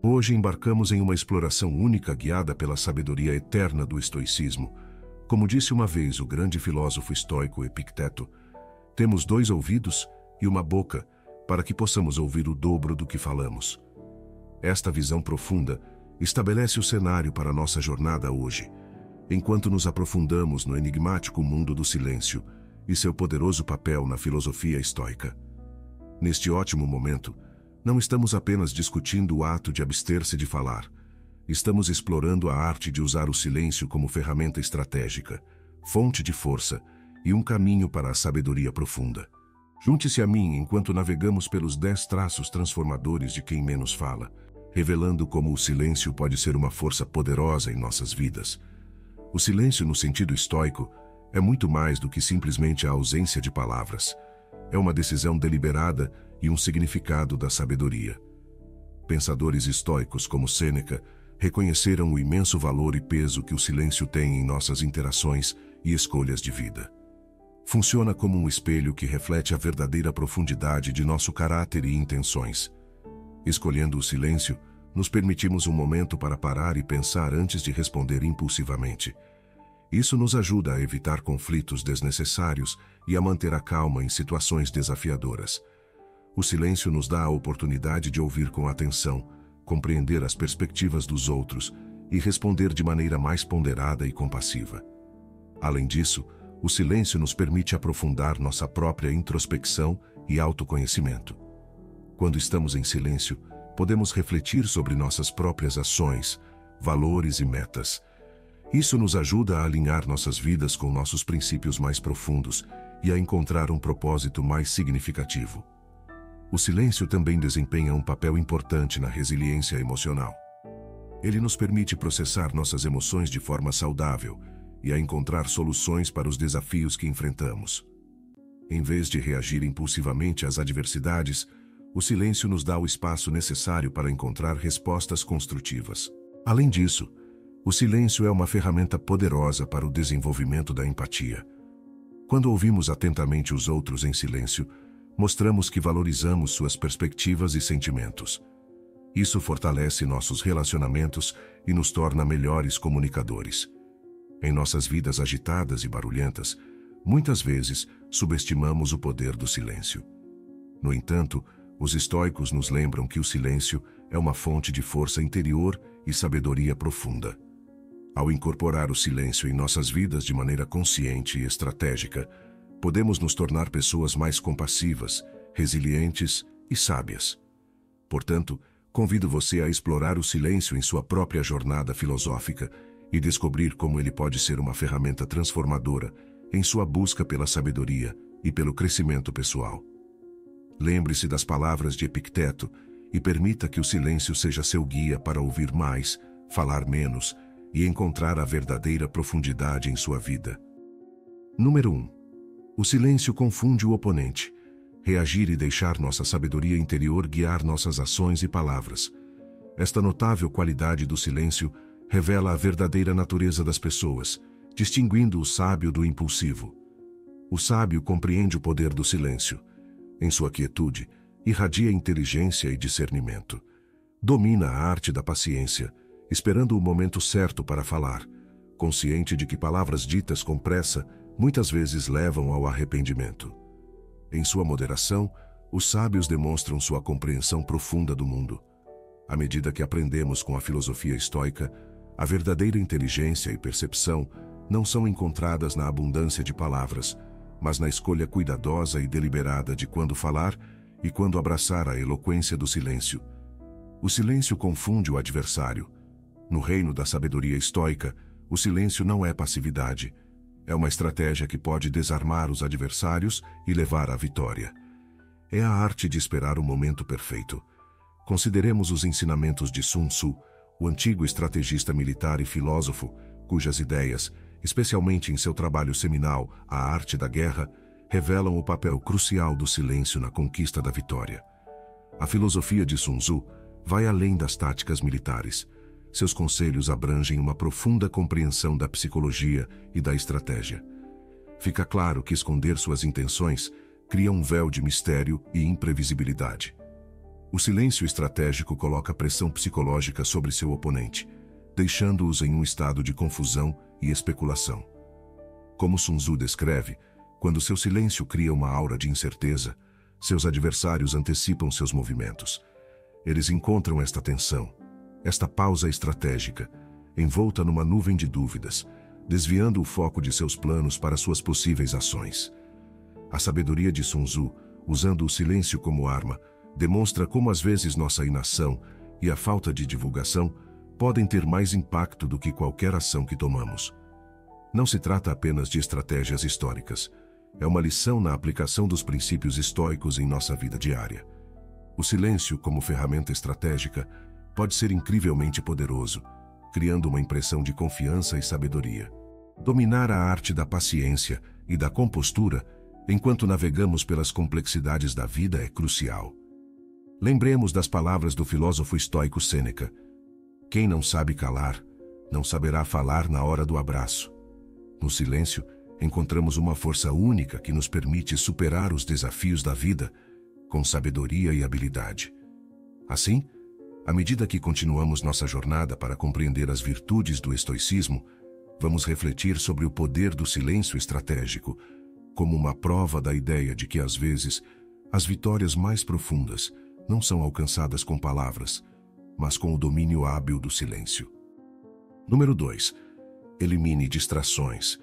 Hoje embarcamos em uma exploração única guiada pela sabedoria eterna do estoicismo. Como disse uma vez o grande filósofo estoico Epicteto, temos dois ouvidos e uma boca para que possamos ouvir o dobro do que falamos. Esta visão profunda estabelece o cenário para nossa jornada hoje, enquanto nos aprofundamos no enigmático mundo do silêncio e seu poderoso papel na filosofia estoica. Neste ótimo momento, não estamos apenas discutindo o ato de abster-se de falar. Estamos explorando a arte de usar o silêncio como ferramenta estratégica, fonte de força e um caminho para a sabedoria profunda. Junte-se a mim enquanto navegamos pelos dez traços transformadores de quem menos fala, revelando como o silêncio pode ser uma força poderosa em nossas vidas. O silêncio, no sentido estoico, é muito mais do que simplesmente a ausência de palavras. É uma decisão deliberada e um significado da sabedoria. Pensadores estoicos como Sêneca reconheceram o imenso valor e peso que o silêncio tem em nossas interações e escolhas de vida. Funciona como um espelho que reflete a verdadeira profundidade de nosso caráter e intenções. Escolhendo o silêncio, nos permitimos um momento para parar e pensar antes de responder impulsivamente. Isso nos ajuda a evitar conflitos desnecessários e a manter a calma em situações desafiadoras. O silêncio nos dá a oportunidade de ouvir com atenção, compreender as perspectivas dos outros e responder de maneira mais ponderada e compassiva. Além disso, o silêncio nos permite aprofundar nossa própria introspecção e autoconhecimento. Quando estamos em silêncio, podemos refletir sobre nossas próprias ações, valores e metas. Isso nos ajuda a alinhar nossas vidas com nossos princípios mais profundos e a encontrar um propósito mais significativo. O silêncio também desempenha um papel importante na resiliência emocional. Ele nos permite processar nossas emoções de forma saudável e a encontrar soluções para os desafios que enfrentamos. Em vez de reagir impulsivamente às adversidades, o silêncio nos dá o espaço necessário para encontrar respostas construtivas. Além disso, o silêncio é uma ferramenta poderosa para o desenvolvimento da empatia. Quando ouvimos atentamente os outros em silêncio, mostramos que valorizamos suas perspectivas e sentimentos. Isso fortalece nossos relacionamentos e nos torna melhores comunicadores. Em nossas vidas agitadas e barulhentas, muitas vezes subestimamos o poder do silêncio. No entanto, os estoicos nos lembram que o silêncio é uma fonte de força interior e sabedoria profunda. Ao incorporar o silêncio em nossas vidas de maneira consciente e estratégica, podemos nos tornar pessoas mais compassivas, resilientes e sábias. Portanto, convido você a explorar o silêncio em sua própria jornada filosófica e descobrir como ele pode ser uma ferramenta transformadora em sua busca pela sabedoria e pelo crescimento pessoal. Lembre-se das palavras de Epicteto e permita que o silêncio seja seu guia para ouvir mais, falar menos e encontrar a verdadeira profundidade em sua vida. Número 1. O silêncio confunde o oponente. Reagir e deixar nossa sabedoria interior guiar nossas ações e palavras. Esta notável qualidade do silêncio revela a verdadeira natureza das pessoas, distinguindo o sábio do impulsivo. O sábio compreende o poder do silêncio. Em sua quietude, irradia inteligência e discernimento. Domina a arte da paciência, esperando o momento certo para falar, consciente de que palavras ditas com pressa muitas vezes levam ao arrependimento. Em sua moderação, os sábios demonstram sua compreensão profunda do mundo. À medida que aprendemos com a filosofia estoica, a verdadeira inteligência e percepção não são encontradas na abundância de palavras, mas na escolha cuidadosa e deliberada de quando falar e quando abraçar a eloquência do silêncio. O silêncio confunde o adversário. No reino da sabedoria estoica, o silêncio não é passividade, é uma estratégia que pode desarmar os adversários e levar à vitória. É a arte de esperar o momento perfeito. Consideremos os ensinamentos de Sun Tzu, o antigo estrategista militar e filósofo, cujas ideias, especialmente em seu trabalho seminal A Arte da Guerra, revelam o papel crucial do silêncio na conquista da vitória. A filosofia de Sun Tzu vai além das táticas militares seus conselhos abrangem uma profunda compreensão da psicologia e da estratégia. Fica claro que esconder suas intenções cria um véu de mistério e imprevisibilidade. O silêncio estratégico coloca pressão psicológica sobre seu oponente, deixando-os em um estado de confusão e especulação. Como Sun Tzu descreve, quando seu silêncio cria uma aura de incerteza, seus adversários antecipam seus movimentos. Eles encontram esta tensão, esta pausa estratégica, envolta numa nuvem de dúvidas, desviando o foco de seus planos para suas possíveis ações. A sabedoria de Sun Tzu, usando o silêncio como arma, demonstra como às vezes nossa inação e a falta de divulgação podem ter mais impacto do que qualquer ação que tomamos. Não se trata apenas de estratégias históricas. É uma lição na aplicação dos princípios estoicos em nossa vida diária. O silêncio, como ferramenta estratégica, pode ser incrivelmente poderoso, criando uma impressão de confiança e sabedoria. Dominar a arte da paciência e da compostura enquanto navegamos pelas complexidades da vida é crucial. Lembremos das palavras do filósofo estoico Sêneca. Quem não sabe calar, não saberá falar na hora do abraço. No silêncio, encontramos uma força única que nos permite superar os desafios da vida com sabedoria e habilidade. Assim, à medida que continuamos nossa jornada para compreender as virtudes do estoicismo, vamos refletir sobre o poder do silêncio estratégico, como uma prova da ideia de que, às vezes, as vitórias mais profundas não são alcançadas com palavras, mas com o domínio hábil do silêncio. Número 2. Elimine distrações.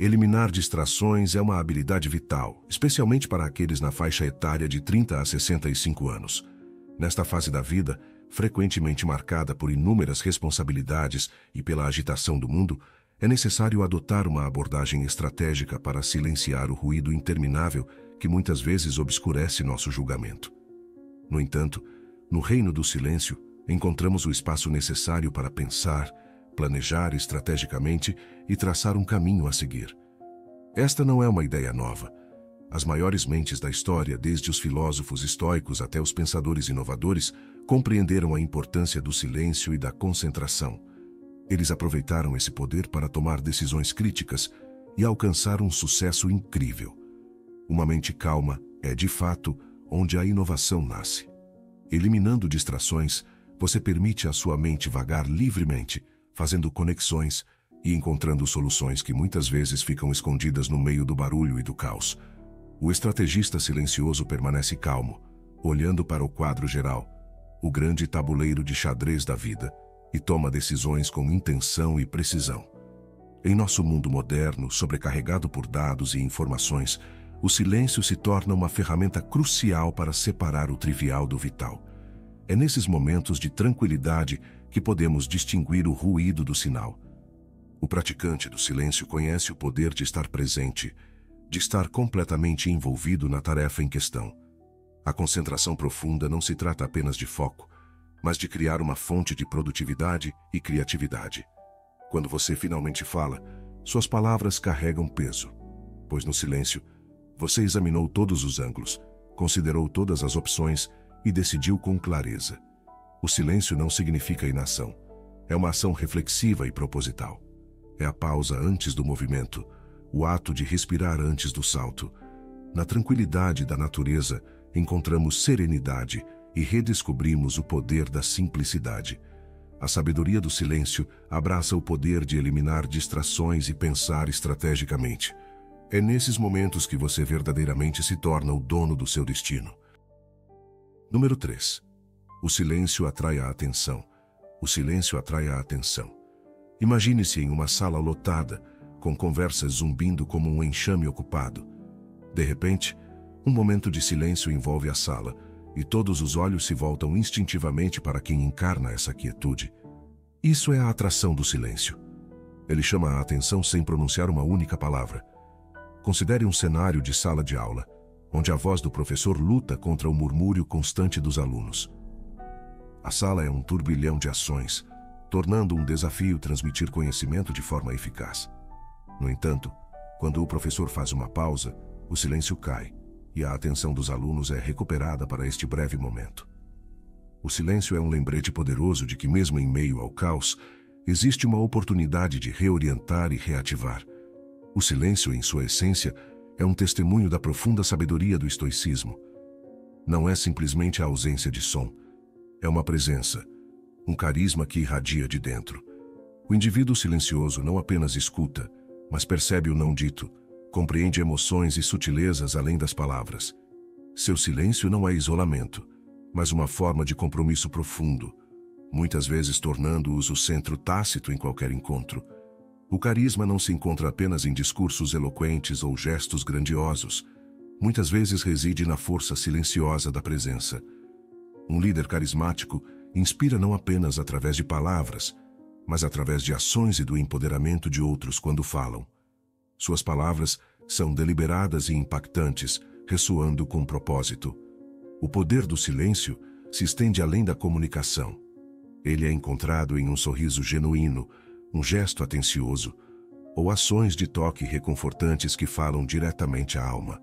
Eliminar distrações é uma habilidade vital, especialmente para aqueles na faixa etária de 30 a 65 anos. Nesta fase da vida, frequentemente marcada por inúmeras responsabilidades e pela agitação do mundo, é necessário adotar uma abordagem estratégica para silenciar o ruído interminável que muitas vezes obscurece nosso julgamento. No entanto, no reino do silêncio, encontramos o espaço necessário para pensar, planejar estrategicamente e traçar um caminho a seguir. Esta não é uma ideia nova. As maiores mentes da história, desde os filósofos estoicos até os pensadores inovadores, compreenderam a importância do silêncio e da concentração. Eles aproveitaram esse poder para tomar decisões críticas e alcançar um sucesso incrível. Uma mente calma é, de fato, onde a inovação nasce. Eliminando distrações, você permite à sua mente vagar livremente, fazendo conexões e encontrando soluções que muitas vezes ficam escondidas no meio do barulho e do caos. O estrategista silencioso permanece calmo, olhando para o quadro geral, o grande tabuleiro de xadrez da vida, e toma decisões com intenção e precisão. Em nosso mundo moderno, sobrecarregado por dados e informações, o silêncio se torna uma ferramenta crucial para separar o trivial do vital. É nesses momentos de tranquilidade que podemos distinguir o ruído do sinal. O praticante do silêncio conhece o poder de estar presente, de estar completamente envolvido na tarefa em questão. A concentração profunda não se trata apenas de foco, mas de criar uma fonte de produtividade e criatividade. Quando você finalmente fala, suas palavras carregam peso, pois no silêncio, você examinou todos os ângulos, considerou todas as opções e decidiu com clareza. O silêncio não significa inação. É uma ação reflexiva e proposital. É a pausa antes do movimento, o ato de respirar antes do salto. Na tranquilidade da natureza, encontramos serenidade e redescobrimos o poder da simplicidade. A sabedoria do silêncio abraça o poder de eliminar distrações e pensar estrategicamente. É nesses momentos que você verdadeiramente se torna o dono do seu destino. Número 3. O silêncio atrai a atenção. O silêncio atrai a atenção. Imagine-se em uma sala lotada, com conversas zumbindo como um enxame ocupado. De repente, um momento de silêncio envolve a sala e todos os olhos se voltam instintivamente para quem encarna essa quietude. Isso é a atração do silêncio. Ele chama a atenção sem pronunciar uma única palavra. Considere um cenário de sala de aula, onde a voz do professor luta contra o murmúrio constante dos alunos. A sala é um turbilhão de ações, tornando um desafio transmitir conhecimento de forma eficaz. No entanto, quando o professor faz uma pausa, o silêncio cai e a atenção dos alunos é recuperada para este breve momento. O silêncio é um lembrete poderoso de que, mesmo em meio ao caos, existe uma oportunidade de reorientar e reativar. O silêncio, em sua essência, é um testemunho da profunda sabedoria do estoicismo. não é simplesmente a ausência de som. É uma presença, um carisma que irradia de dentro. O indivíduo silencioso não apenas escuta, mas percebe o não dito, compreende emoções e sutilezas além das palavras. Seu silêncio não é isolamento, mas uma forma de compromisso profundo, muitas vezes tornando-os o centro tácito em qualquer encontro. O carisma não se encontra apenas em discursos eloquentes ou gestos grandiosos. Muitas vezes reside na força silenciosa da presença. Um líder carismático inspira não apenas através de palavras, mas através de ações e do empoderamento de outros quando falam. Suas palavras são deliberadas e impactantes, ressoando com propósito. O poder do silêncio se estende além da comunicação. Ele é encontrado em um sorriso genuíno, um gesto atencioso, ou ações de toque reconfortantes que falam diretamente à alma.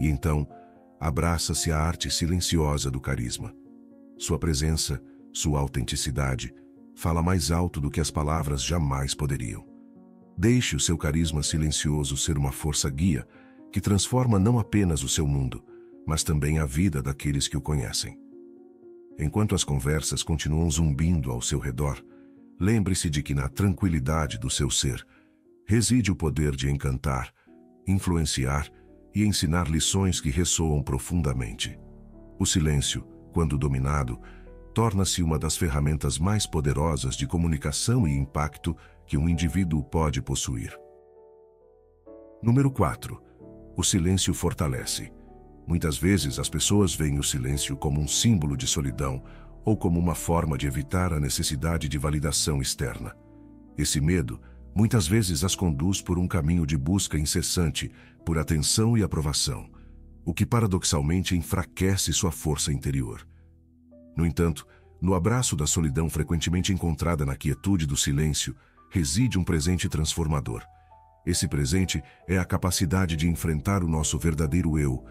E então, abraça-se a arte silenciosa do carisma. Sua presença, sua autenticidade, fala mais alto do que as palavras jamais poderiam. Deixe o seu carisma silencioso ser uma força guia que transforma não apenas o seu mundo, mas também a vida daqueles que o conhecem. Enquanto as conversas continuam zumbindo ao seu redor, lembre-se de que na tranquilidade do seu ser reside o poder de encantar, influenciar e ensinar lições que ressoam profundamente. O silêncio, quando dominado, torna-se uma das ferramentas mais poderosas de comunicação e impacto que um indivíduo pode possuir. Número 4. O silêncio fortalece. Muitas vezes as pessoas veem o silêncio como um símbolo de solidão ou como uma forma de evitar a necessidade de validação externa. Esse medo muitas vezes as conduz por um caminho de busca incessante por atenção e aprovação, o que paradoxalmente enfraquece sua força interior. No entanto, no abraço da solidão frequentemente encontrada na quietude do silêncio, reside um presente transformador. Esse presente é a capacidade de enfrentar o nosso verdadeiro eu,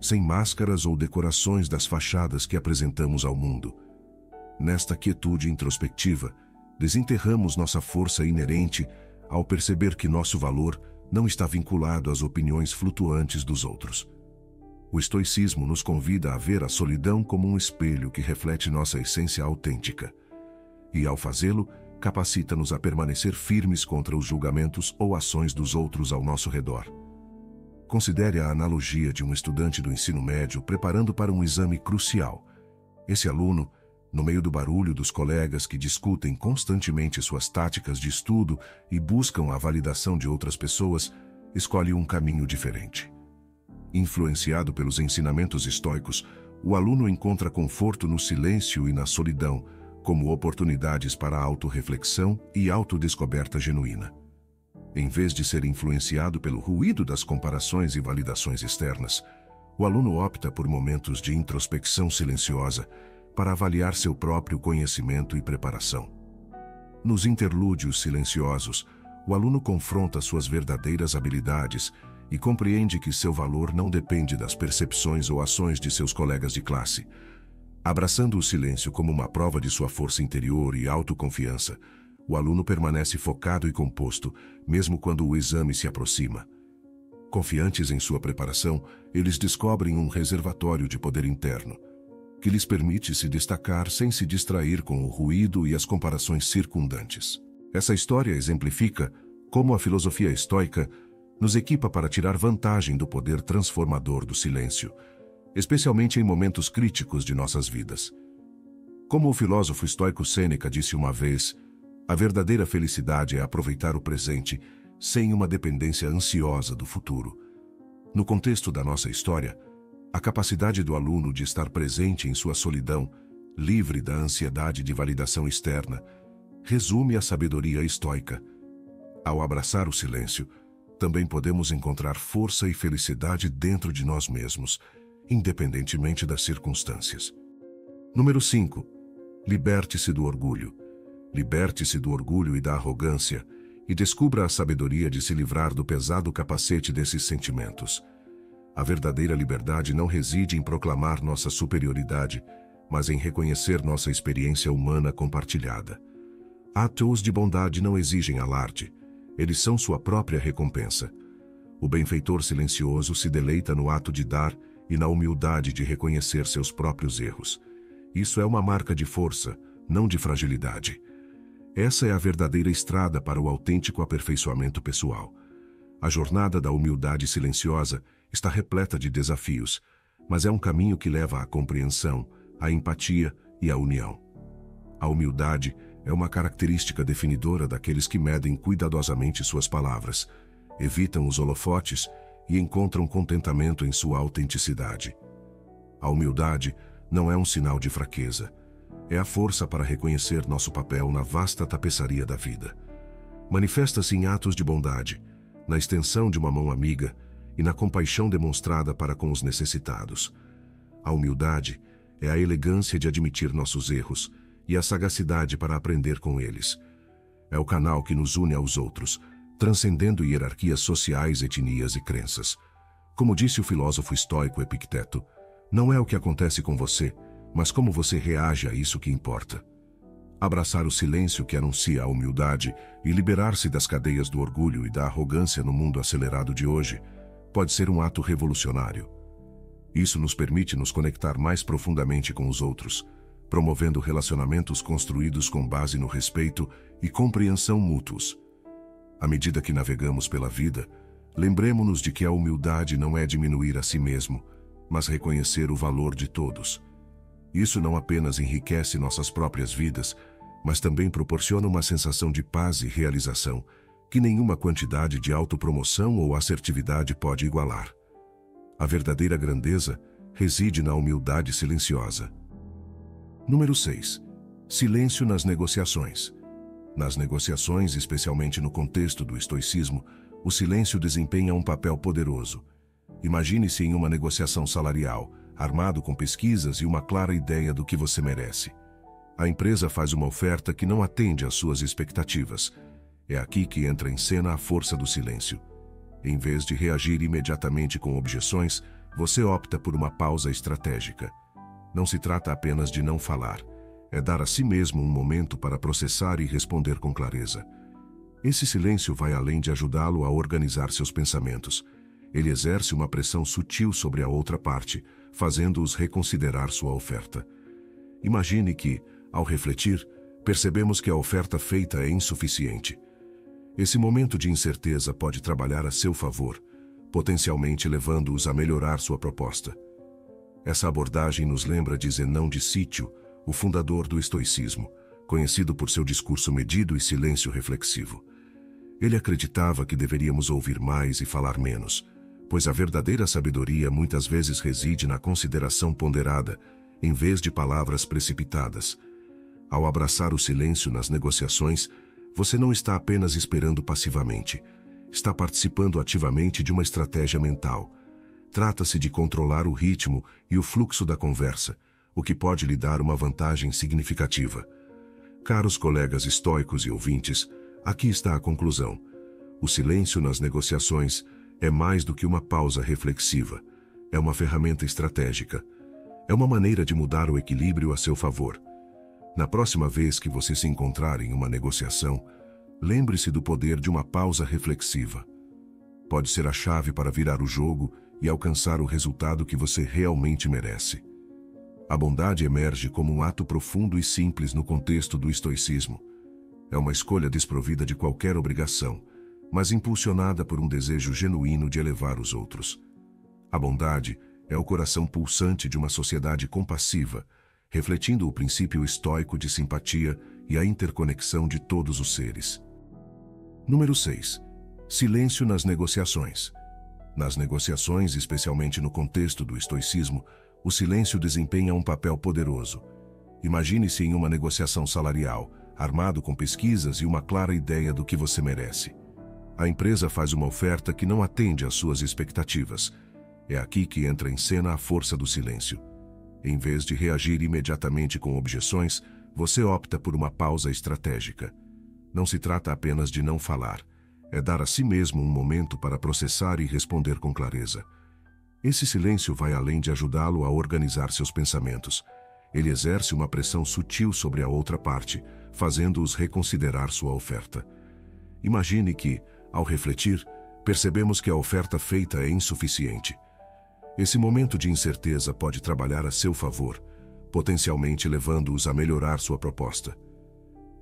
sem máscaras ou decorações das fachadas que apresentamos ao mundo. Nesta quietude introspectiva, desenterramos nossa força inerente ao perceber que nosso valor não está vinculado às opiniões flutuantes dos outros. O estoicismo nos convida a ver a solidão como um espelho que reflete nossa essência autêntica. E, ao fazê-lo, capacita-nos a permanecer firmes contra os julgamentos ou ações dos outros ao nosso redor. Considere a analogia de um estudante do ensino médio preparando para um exame crucial. Esse aluno, no meio do barulho dos colegas que discutem constantemente suas táticas de estudo e buscam a validação de outras pessoas, escolhe um caminho diferente. Influenciado pelos ensinamentos estoicos, o aluno encontra conforto no silêncio e na solidão, como oportunidades para autorreflexão e autodescoberta genuína. Em vez de ser influenciado pelo ruído das comparações e validações externas, o aluno opta por momentos de introspecção silenciosa para avaliar seu próprio conhecimento e preparação. Nos interlúdios silenciosos, o aluno confronta suas verdadeiras habilidades e compreende que seu valor não depende das percepções ou ações de seus colegas de classe. Abraçando o silêncio como uma prova de sua força interior e autoconfiança, o aluno permanece focado e composto, mesmo quando o exame se aproxima. Confiantes em sua preparação, eles descobrem um reservatório de poder interno, que lhes permite se destacar sem se distrair com o ruído e as comparações circundantes. Essa história exemplifica como a filosofia estoica nos equipa para tirar vantagem do poder transformador do silêncio, especialmente em momentos críticos de nossas vidas. Como o filósofo estoico Sêneca disse uma vez, a verdadeira felicidade é aproveitar o presente sem uma dependência ansiosa do futuro. No contexto da nossa história, a capacidade do aluno de estar presente em sua solidão, livre da ansiedade de validação externa, resume a sabedoria estoica. Ao abraçar o silêncio, também podemos encontrar força e felicidade dentro de nós mesmos, independentemente das circunstâncias. Número 5. Liberte-se do orgulho. Liberte-se do orgulho e da arrogância e descubra a sabedoria de se livrar do pesado capacete desses sentimentos. A verdadeira liberdade não reside em proclamar nossa superioridade, mas em reconhecer nossa experiência humana compartilhada. Atos de bondade não exigem alarde, eles são sua própria recompensa. O benfeitor silencioso se deleita no ato de dar e na humildade de reconhecer seus próprios erros. Isso é uma marca de força, não de fragilidade. Essa é a verdadeira estrada para o autêntico aperfeiçoamento pessoal. A jornada da humildade silenciosa está repleta de desafios, mas é um caminho que leva à compreensão, à empatia e à união. A humildade é uma característica definidora daqueles que medem cuidadosamente suas palavras, evitam os holofotes e encontram contentamento em sua autenticidade. A humildade não é um sinal de fraqueza, é a força para reconhecer nosso papel na vasta tapeçaria da vida. Manifesta-se em atos de bondade, na extensão de uma mão amiga e na compaixão demonstrada para com os necessitados. A humildade é a elegância de admitir nossos erros e a sagacidade para aprender com eles. É o canal que nos une aos outros, transcendendo hierarquias sociais, etnias e crenças. Como disse o filósofo estoico Epicteto, não é o que acontece com você, mas como você reage a isso que importa. Abraçar o silêncio que anuncia a humildade e liberar-se das cadeias do orgulho e da arrogância no mundo acelerado de hoje pode ser um ato revolucionário. Isso nos permite nos conectar mais profundamente com os outros, promovendo relacionamentos construídos com base no respeito e compreensão mútuos. À medida que navegamos pela vida, lembremos-nos de que a humildade não é diminuir a si mesmo, mas reconhecer o valor de todos. Isso não apenas enriquece nossas próprias vidas, mas também proporciona uma sensação de paz e realização que nenhuma quantidade de autopromoção ou assertividade pode igualar. A verdadeira grandeza reside na humildade silenciosa. Número 6. Silêncio nas negociações. Nas negociações, especialmente no contexto do estoicismo, o silêncio desempenha um papel poderoso. Imagine-se em uma negociação salarial, armado com pesquisas e uma clara ideia do que você merece. A empresa faz uma oferta que não atende às suas expectativas. É aqui que entra em cena a força do silêncio. Em vez de reagir imediatamente com objeções, você opta por uma pausa estratégica. Não se trata apenas de não falar, é dar a si mesmo um momento para processar e responder com clareza. Esse silêncio vai além de ajudá-lo a organizar seus pensamentos. Ele exerce uma pressão sutil sobre a outra parte, fazendo-os reconsiderar sua oferta. Imagine que, ao refletir, percebemos que a oferta feita é insuficiente. Esse momento de incerteza pode trabalhar a seu favor, potencialmente levando-os a melhorar sua proposta. Essa abordagem nos lembra de Zenão de Sítio, o fundador do estoicismo, conhecido por seu discurso medido e silêncio reflexivo. Ele acreditava que deveríamos ouvir mais e falar menos, pois a verdadeira sabedoria muitas vezes reside na consideração ponderada, em vez de palavras precipitadas. Ao abraçar o silêncio nas negociações, você não está apenas esperando passivamente, está participando ativamente de uma estratégia mental Trata-se de controlar o ritmo e o fluxo da conversa, o que pode lhe dar uma vantagem significativa. Caros colegas estoicos e ouvintes, aqui está a conclusão. O silêncio nas negociações é mais do que uma pausa reflexiva. É uma ferramenta estratégica. É uma maneira de mudar o equilíbrio a seu favor. Na próxima vez que você se encontrar em uma negociação, lembre-se do poder de uma pausa reflexiva. Pode ser a chave para virar o jogo e alcançar o resultado que você realmente merece. A bondade emerge como um ato profundo e simples no contexto do estoicismo. É uma escolha desprovida de qualquer obrigação, mas impulsionada por um desejo genuíno de elevar os outros. A bondade é o coração pulsante de uma sociedade compassiva, refletindo o princípio estoico de simpatia e a interconexão de todos os seres. Número 6. Silêncio nas negociações. Nas negociações, especialmente no contexto do estoicismo, o silêncio desempenha um papel poderoso. Imagine-se em uma negociação salarial, armado com pesquisas e uma clara ideia do que você merece. A empresa faz uma oferta que não atende às suas expectativas. É aqui que entra em cena a força do silêncio. Em vez de reagir imediatamente com objeções, você opta por uma pausa estratégica. Não se trata apenas de não falar, é dar a si mesmo um momento para processar e responder com clareza. Esse silêncio vai além de ajudá-lo a organizar seus pensamentos. Ele exerce uma pressão sutil sobre a outra parte, fazendo-os reconsiderar sua oferta. Imagine que, ao refletir, percebemos que a oferta feita é insuficiente. Esse momento de incerteza pode trabalhar a seu favor, potencialmente levando-os a melhorar sua proposta.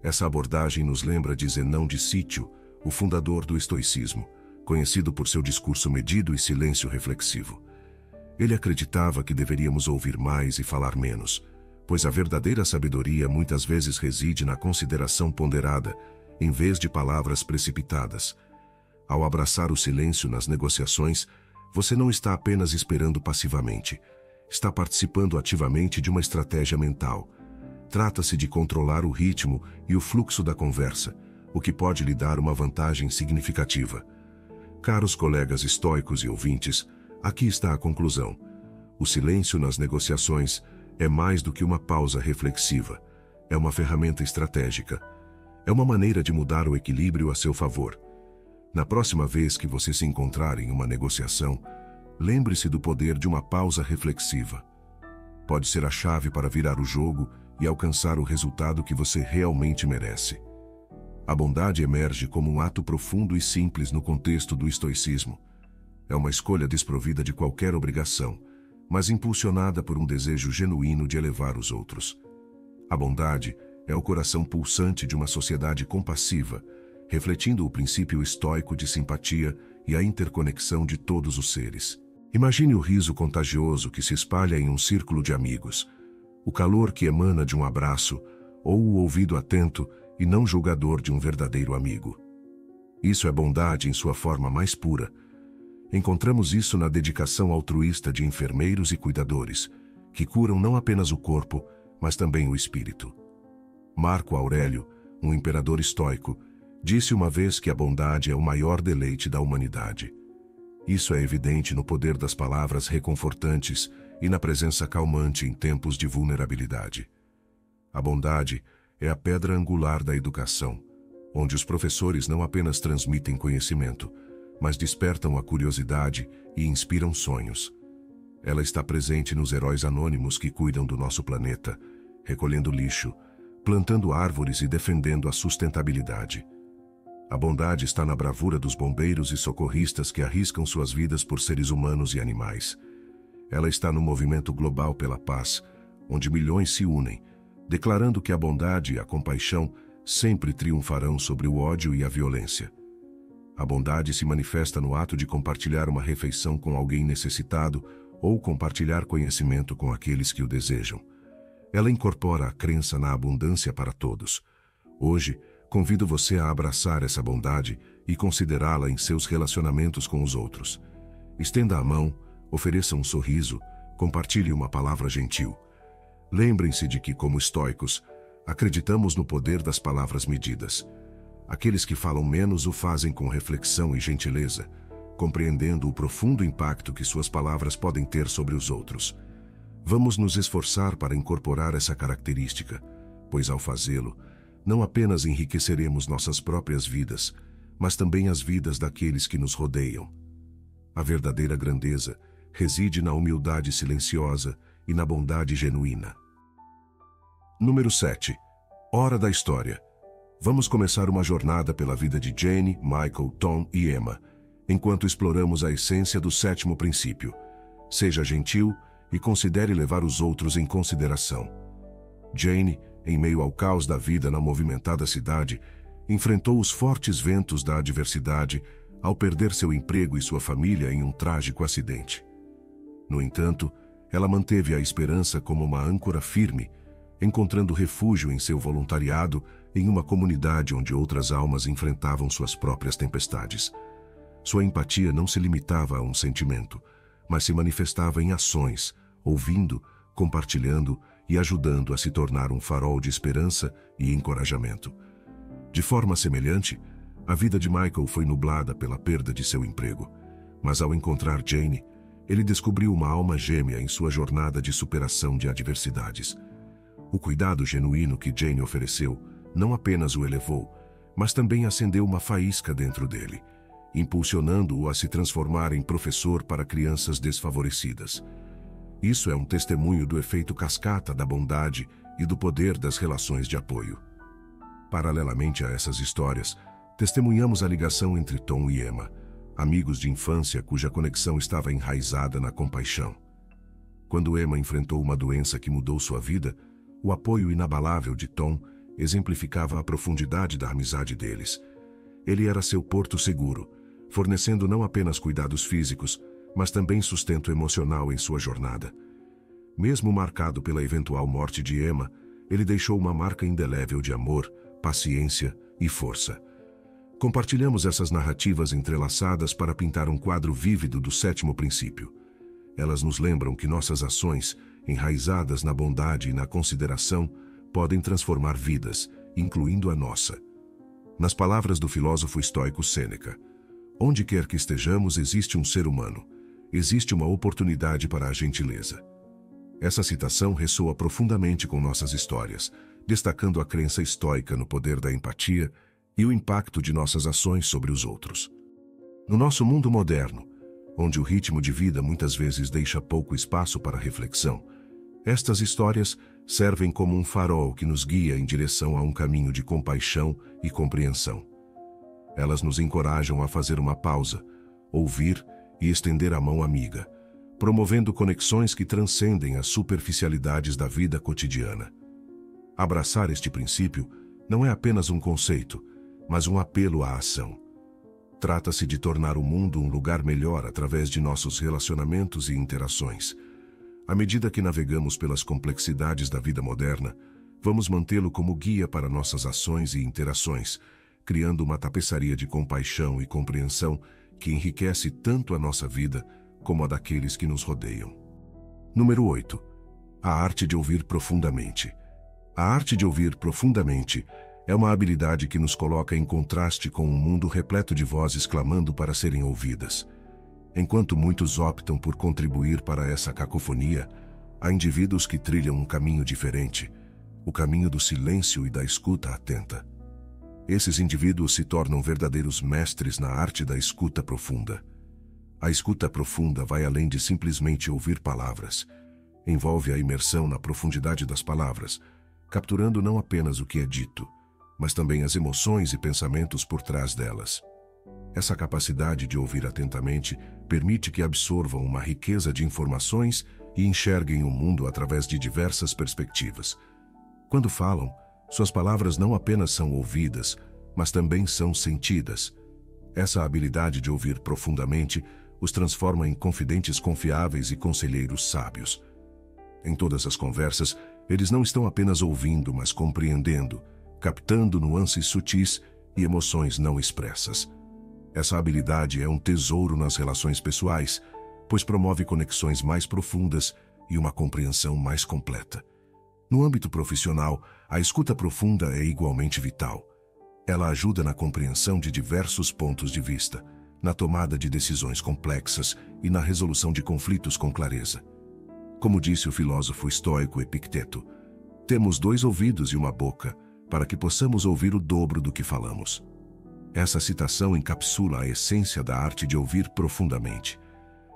Essa abordagem nos lembra de Zenão de Sítio, o fundador do estoicismo, conhecido por seu discurso medido e silêncio reflexivo. Ele acreditava que deveríamos ouvir mais e falar menos, pois a verdadeira sabedoria muitas vezes reside na consideração ponderada, em vez de palavras precipitadas. Ao abraçar o silêncio nas negociações, você não está apenas esperando passivamente, está participando ativamente de uma estratégia mental. Trata-se de controlar o ritmo e o fluxo da conversa, o que pode lhe dar uma vantagem significativa. Caros colegas estoicos e ouvintes, aqui está a conclusão. O silêncio nas negociações é mais do que uma pausa reflexiva. É uma ferramenta estratégica. É uma maneira de mudar o equilíbrio a seu favor. Na próxima vez que você se encontrar em uma negociação, lembre-se do poder de uma pausa reflexiva. Pode ser a chave para virar o jogo e alcançar o resultado que você realmente merece. A bondade emerge como um ato profundo e simples no contexto do estoicismo. É uma escolha desprovida de qualquer obrigação, mas impulsionada por um desejo genuíno de elevar os outros. A bondade é o coração pulsante de uma sociedade compassiva, refletindo o princípio estoico de simpatia e a interconexão de todos os seres. Imagine o riso contagioso que se espalha em um círculo de amigos, o calor que emana de um abraço ou o ouvido atento e não julgador de um verdadeiro amigo. Isso é bondade em sua forma mais pura. Encontramos isso na dedicação altruísta de enfermeiros e cuidadores, que curam não apenas o corpo, mas também o espírito. Marco Aurélio, um imperador estoico, disse uma vez que a bondade é o maior deleite da humanidade. Isso é evidente no poder das palavras reconfortantes e na presença calmante em tempos de vulnerabilidade. A bondade é a pedra angular da educação, onde os professores não apenas transmitem conhecimento, mas despertam a curiosidade e inspiram sonhos. Ela está presente nos heróis anônimos que cuidam do nosso planeta, recolhendo lixo, plantando árvores e defendendo a sustentabilidade. A bondade está na bravura dos bombeiros e socorristas que arriscam suas vidas por seres humanos e animais. Ela está no movimento global pela paz, onde milhões se unem declarando que a bondade e a compaixão sempre triunfarão sobre o ódio e a violência. A bondade se manifesta no ato de compartilhar uma refeição com alguém necessitado ou compartilhar conhecimento com aqueles que o desejam. Ela incorpora a crença na abundância para todos. Hoje, convido você a abraçar essa bondade e considerá-la em seus relacionamentos com os outros. Estenda a mão, ofereça um sorriso, compartilhe uma palavra gentil. Lembrem-se de que, como estoicos, acreditamos no poder das palavras medidas. Aqueles que falam menos o fazem com reflexão e gentileza, compreendendo o profundo impacto que suas palavras podem ter sobre os outros. Vamos nos esforçar para incorporar essa característica, pois ao fazê-lo, não apenas enriqueceremos nossas próprias vidas, mas também as vidas daqueles que nos rodeiam. A verdadeira grandeza reside na humildade silenciosa e na bondade genuína. Número 7. Hora da História. Vamos começar uma jornada pela vida de Jane, Michael, Tom e Emma, enquanto exploramos a essência do sétimo princípio. Seja gentil e considere levar os outros em consideração. Jane, em meio ao caos da vida na movimentada cidade, enfrentou os fortes ventos da adversidade ao perder seu emprego e sua família em um trágico acidente. No entanto, ela manteve a esperança como uma âncora firme, encontrando refúgio em seu voluntariado em uma comunidade onde outras almas enfrentavam suas próprias tempestades. Sua empatia não se limitava a um sentimento, mas se manifestava em ações, ouvindo, compartilhando e ajudando a se tornar um farol de esperança e encorajamento. De forma semelhante, a vida de Michael foi nublada pela perda de seu emprego, mas ao encontrar Jane, ele descobriu uma alma gêmea em sua jornada de superação de adversidades. O cuidado genuíno que Jane ofereceu não apenas o elevou, mas também acendeu uma faísca dentro dele, impulsionando-o a se transformar em professor para crianças desfavorecidas. Isso é um testemunho do efeito cascata da bondade e do poder das relações de apoio. Paralelamente a essas histórias, testemunhamos a ligação entre Tom e Emma, amigos de infância cuja conexão estava enraizada na compaixão. Quando Emma enfrentou uma doença que mudou sua vida, o apoio inabalável de Tom exemplificava a profundidade da amizade deles. Ele era seu porto seguro, fornecendo não apenas cuidados físicos, mas também sustento emocional em sua jornada. Mesmo marcado pela eventual morte de Emma, ele deixou uma marca indelével de amor, paciência e força. Compartilhamos essas narrativas entrelaçadas para pintar um quadro vívido do sétimo princípio. Elas nos lembram que nossas ações, enraizadas na bondade e na consideração, podem transformar vidas, incluindo a nossa. Nas palavras do filósofo estoico Sêneca, onde quer que estejamos existe um ser humano, existe uma oportunidade para a gentileza. Essa citação ressoa profundamente com nossas histórias, destacando a crença estoica no poder da empatia e o impacto de nossas ações sobre os outros. No nosso mundo moderno, onde o ritmo de vida muitas vezes deixa pouco espaço para reflexão, estas histórias servem como um farol que nos guia em direção a um caminho de compaixão e compreensão. Elas nos encorajam a fazer uma pausa, ouvir e estender a mão amiga, promovendo conexões que transcendem as superficialidades da vida cotidiana. Abraçar este princípio não é apenas um conceito, mas um apelo à ação. Trata-se de tornar o mundo um lugar melhor através de nossos relacionamentos e interações. À medida que navegamos pelas complexidades da vida moderna, vamos mantê-lo como guia para nossas ações e interações, criando uma tapeçaria de compaixão e compreensão que enriquece tanto a nossa vida como a daqueles que nos rodeiam. Número 8. A arte de ouvir profundamente. A arte de ouvir profundamente é uma habilidade que nos coloca em contraste com um mundo repleto de vozes clamando para serem ouvidas. Enquanto muitos optam por contribuir para essa cacofonia, há indivíduos que trilham um caminho diferente, o caminho do silêncio e da escuta atenta. Esses indivíduos se tornam verdadeiros mestres na arte da escuta profunda. A escuta profunda vai além de simplesmente ouvir palavras. Envolve a imersão na profundidade das palavras, capturando não apenas o que é dito, mas também as emoções e pensamentos por trás delas. Essa capacidade de ouvir atentamente permite que absorvam uma riqueza de informações e enxerguem o mundo através de diversas perspectivas. Quando falam, suas palavras não apenas são ouvidas, mas também são sentidas. Essa habilidade de ouvir profundamente os transforma em confidentes confiáveis e conselheiros sábios. Em todas as conversas, eles não estão apenas ouvindo, mas compreendendo, captando nuances sutis e emoções não expressas. Essa habilidade é um tesouro nas relações pessoais, pois promove conexões mais profundas e uma compreensão mais completa. No âmbito profissional, a escuta profunda é igualmente vital. Ela ajuda na compreensão de diversos pontos de vista, na tomada de decisões complexas e na resolução de conflitos com clareza. Como disse o filósofo estoico Epicteto, temos dois ouvidos e uma boca, para que possamos ouvir o dobro do que falamos. Essa citação encapsula a essência da arte de ouvir profundamente.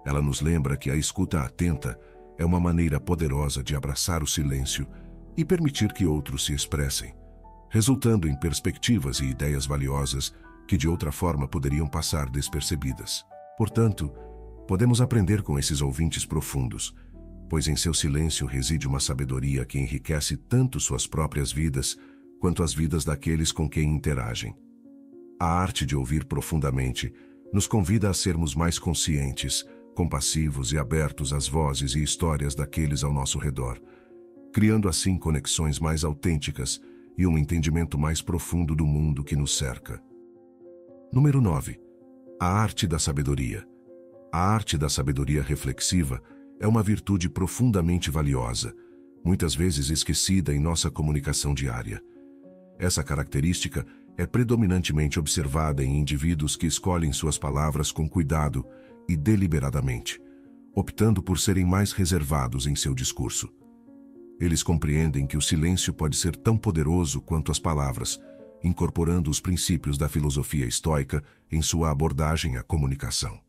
Ela nos lembra que a escuta atenta é uma maneira poderosa de abraçar o silêncio e permitir que outros se expressem, resultando em perspectivas e ideias valiosas que de outra forma poderiam passar despercebidas. Portanto, podemos aprender com esses ouvintes profundos, pois em seu silêncio reside uma sabedoria que enriquece tanto suas próprias vidas quanto as vidas daqueles com quem interagem. A arte de ouvir profundamente nos convida a sermos mais conscientes, compassivos e abertos às vozes e histórias daqueles ao nosso redor, criando assim conexões mais autênticas e um entendimento mais profundo do mundo que nos cerca. Número 9. A arte da sabedoria. A arte da sabedoria reflexiva é uma virtude profundamente valiosa, muitas vezes esquecida em nossa comunicação diária. Essa característica é predominantemente observada em indivíduos que escolhem suas palavras com cuidado e deliberadamente, optando por serem mais reservados em seu discurso. Eles compreendem que o silêncio pode ser tão poderoso quanto as palavras, incorporando os princípios da filosofia estoica em sua abordagem à comunicação.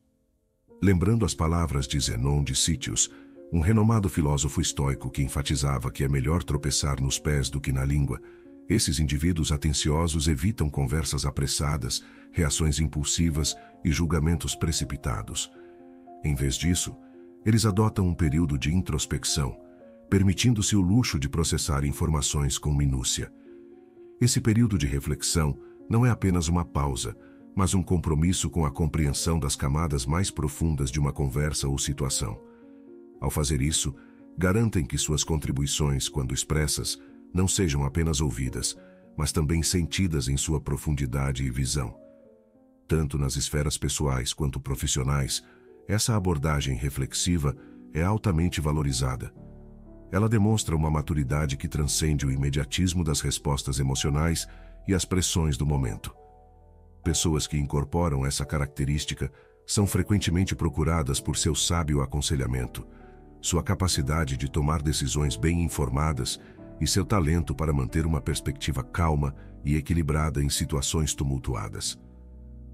Lembrando as palavras de Zenon de Sítios, um renomado filósofo estoico que enfatizava que é melhor tropeçar nos pés do que na língua, Esses indivíduos atenciosos evitam conversas apressadas, reações impulsivas e julgamentos precipitados. Em vez disso, eles adotam um período de introspecção, permitindo-se o luxo de processar informações com minúcia. Esse período de reflexão não é apenas uma pausa, mas um compromisso com a compreensão das camadas mais profundas de uma conversa ou situação. Ao fazer isso, garantem que suas contribuições, quando expressas, não sejam apenas ouvidas, mas também sentidas em sua profundidade e visão. Tanto nas esferas pessoais quanto profissionais, essa abordagem reflexiva é altamente valorizada. Ela demonstra uma maturidade que transcende o imediatismo das respostas emocionais e as pressões do momento. Pessoas que incorporam essa característica são frequentemente procuradas por seu sábio aconselhamento, sua capacidade de tomar decisões bem informadas e seu talento para manter uma perspectiva calma e equilibrada em situações tumultuadas.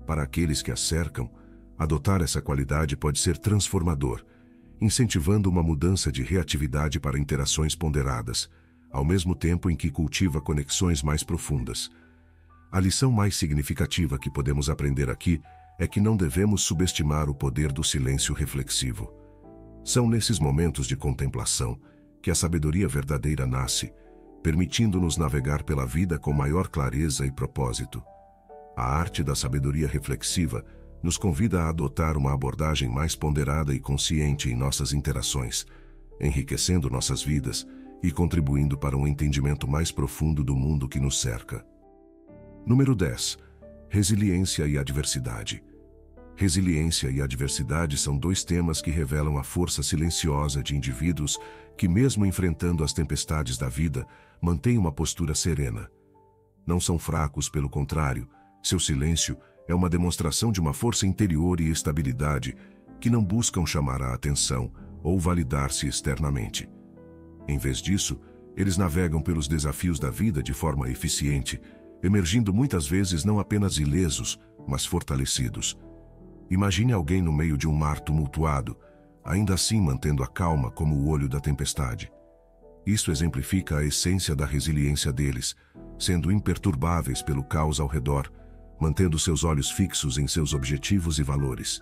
Para aqueles que a cercam, adotar essa qualidade pode ser transformador, incentivando uma mudança de reatividade para interações ponderadas, ao mesmo tempo em que cultiva conexões mais profundas. A lição mais significativa que podemos aprender aqui é que não devemos subestimar o poder do silêncio reflexivo. São nesses momentos de contemplação que a sabedoria verdadeira nasce, permitindo-nos navegar pela vida com maior clareza e propósito. A arte da sabedoria reflexiva nos convida a adotar uma abordagem mais ponderada e consciente em nossas interações, enriquecendo nossas vidas e contribuindo para um entendimento mais profundo do mundo que nos cerca. Número 10. Resiliência e adversidade. Resiliência e adversidade são dois temas que revelam a força silenciosa de indivíduos que, mesmo enfrentando as tempestades da vida, mantêm uma postura serena. Não são fracos, pelo contrário, seu silêncio é uma demonstração de uma força interior e estabilidade que não buscam chamar a atenção ou validar-se externamente. Em vez disso, eles navegam pelos desafios da vida de forma eficiente, emergindo muitas vezes não apenas ilesos, mas fortalecidos. Imagine alguém no meio de um mar tumultuado, ainda assim mantendo a calma como o olho da tempestade. Isso exemplifica a essência da resiliência deles, sendo imperturbáveis pelo caos ao redor, mantendo seus olhos fixos em seus objetivos e valores.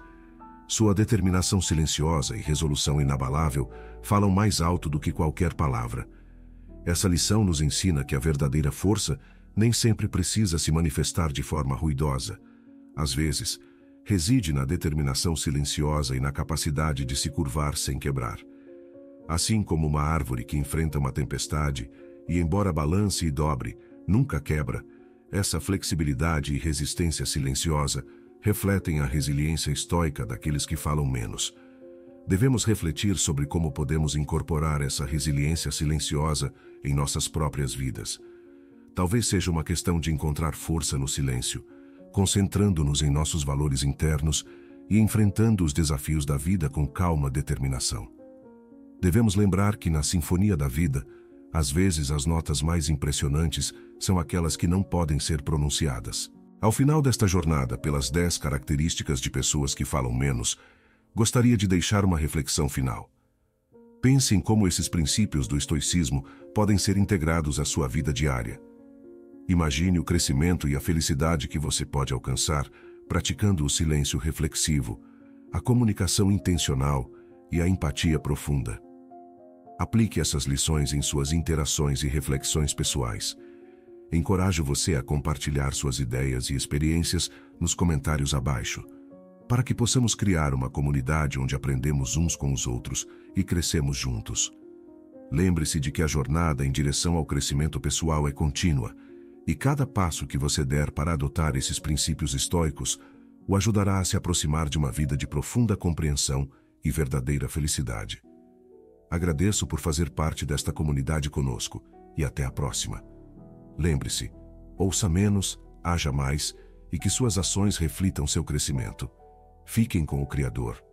Sua determinação silenciosa e resolução inabalável falam mais alto do que qualquer palavra. Essa lição nos ensina que a verdadeira força nem sempre precisa se manifestar de forma ruidosa. Às vezes, reside na determinação silenciosa e na capacidade de se curvar sem quebrar. Assim como uma árvore que enfrenta uma tempestade e, embora balance e dobre, nunca quebra, essa flexibilidade e resistência silenciosa refletem a resiliência estoica daqueles que falam menos. Devemos refletir sobre como podemos incorporar essa resiliência silenciosa em nossas próprias vidas. Talvez seja uma questão de encontrar força no silêncio, concentrando-nos em nossos valores internos e enfrentando os desafios da vida com calma determinação. Devemos lembrar que na sinfonia da vida, às vezes as notas mais impressionantes são aquelas que não podem ser pronunciadas. Ao final desta jornada pelas dez características de pessoas que falam menos, gostaria de deixar uma reflexão final. Pense em como esses princípios do estoicismo podem ser integrados à sua vida diária. Imagine o crescimento e a felicidade que você pode alcançar praticando o silêncio reflexivo, a comunicação intencional e a empatia profunda. Aplique essas lições em suas interações e reflexões pessoais. Encorajo você a compartilhar suas ideias e experiências nos comentários abaixo, para que possamos criar uma comunidade onde aprendemos uns com os outros e crescemos juntos. Lembre-se de que a jornada em direção ao crescimento pessoal é contínua e cada passo que você der para adotar esses princípios estoicos o ajudará a se aproximar de uma vida de profunda compreensão e verdadeira felicidade. Agradeço por fazer parte desta comunidade conosco e até a próxima. Lembre-se, ouça menos, haja mais e que suas ações reflitam seu crescimento. Fiquem com o Criador